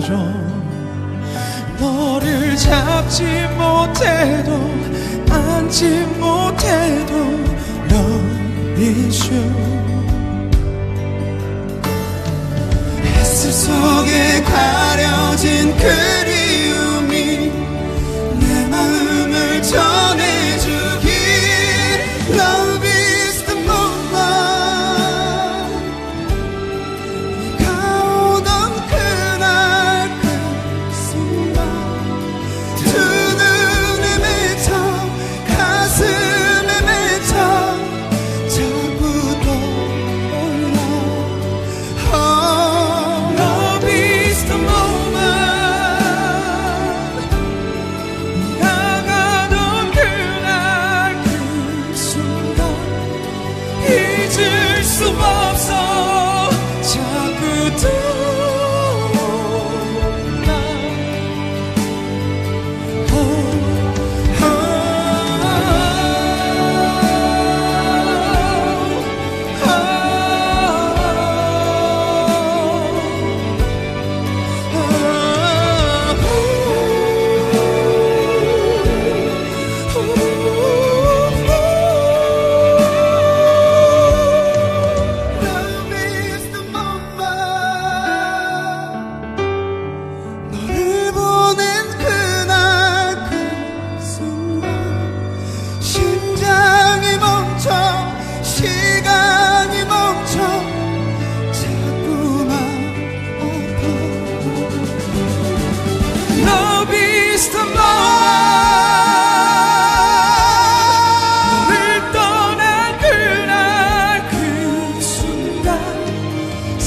먼저 너를 잡지 못해도 앉지 못해도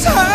her.